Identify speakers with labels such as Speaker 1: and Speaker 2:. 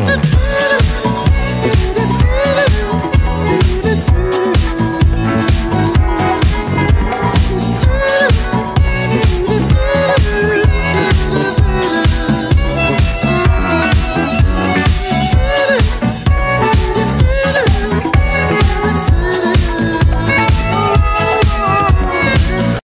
Speaker 1: No.